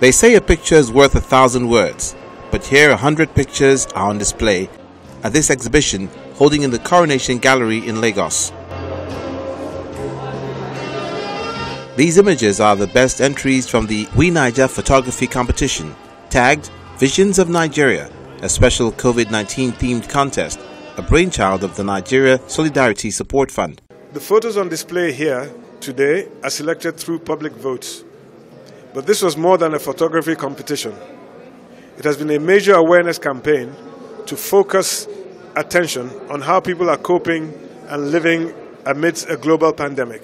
They say a picture is worth a thousand words, but here a hundred pictures are on display at this exhibition holding in the Coronation Gallery in Lagos. These images are the best entries from the WeNaija photography competition, tagged Visions of Nigeria, a special COVID 19 themed contest, a brainchild of the Nigeria Solidarity Support Fund. The photos on display here today are selected through public votes. But this was more than a photography competition. It has been a major awareness campaign to focus attention on how people are coping and living amidst a global pandemic.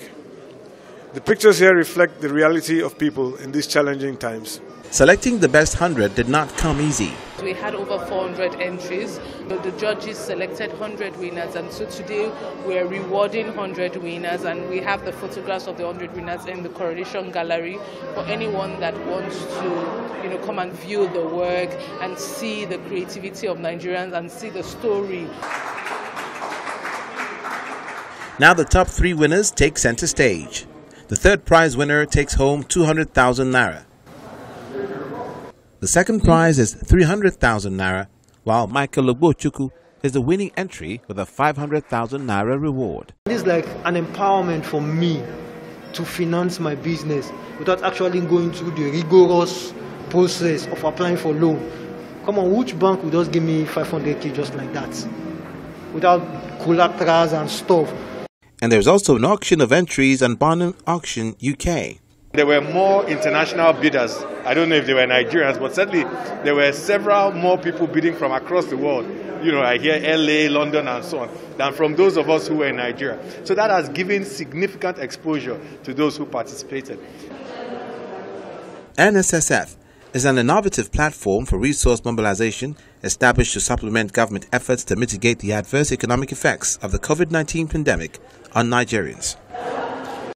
The pictures here reflect the reality of people in these challenging times. Selecting the best 100 did not come easy. We had over 400 entries. The judges selected 100 winners, and so today we are rewarding 100 winners, and we have the photographs of the 100 winners in the Coronation Gallery for anyone that wants to, you know, come and view the work and see the creativity of Nigerians and see the story. Now the top three winners take center stage. The third prize winner takes home 200,000 naira. The second prize is 300,000 naira, while Michael Ogbochukwu is the winning entry with a 500,000 naira reward. It is like an empowerment for me to finance my business without actually going through the rigorous process of applying for loan. Come on, which bank will just give me 500k just like that? Without collaterals and stuff. And there's also an auction of entries on Bonhams Auction UK. There were more international bidders. I don't know if they were Nigerians, but certainly there were several more people bidding from across the world. You know, I hear LA, London, and so on, than from those of us who were in Nigeria. So that has given significant exposure to those who participated. NSSF is an innovative platform for resource mobilization established to supplement government efforts to mitigate the adverse economic effects of the COVID 19 pandemic on Nigerians.